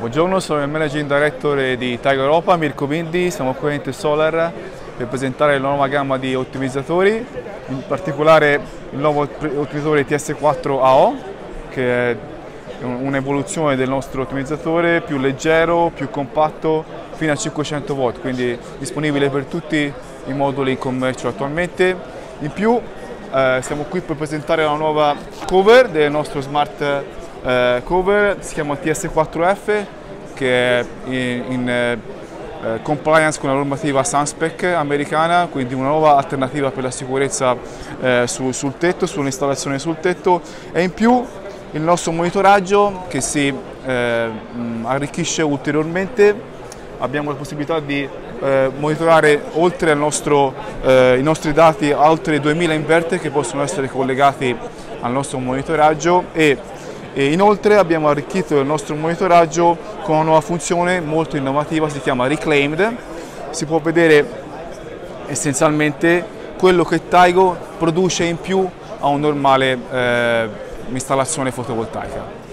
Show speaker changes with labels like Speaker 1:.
Speaker 1: Buongiorno, sono il Managing Director di Tiger Europa, Mirko Bindi, siamo qui a Solar per presentare la nuova gamma di ottimizzatori, in particolare il nuovo ottimizzatore TS4AO che è un'evoluzione del nostro ottimizzatore più leggero, più compatto, fino a 500 watt, quindi disponibile per tutti i moduli in commercio attualmente. In più eh, siamo qui per presentare la nuova cover del nostro smart eh, cover, si chiama TS4F che è in, in eh, compliance con la normativa Sunspec americana, quindi una nuova alternativa per la sicurezza eh, su, sul tetto, sull'installazione sul tetto. E in più il nostro monitoraggio che si eh, arricchisce ulteriormente, abbiamo la possibilità di eh, monitorare oltre nostro, eh, i nostri dati altri 2000 inverter che possono essere collegati al nostro monitoraggio e e inoltre abbiamo arricchito il nostro monitoraggio con una nuova funzione molto innovativa, si chiama Reclaimed. Si può vedere essenzialmente quello che Taigo produce in più a una normale eh, installazione fotovoltaica.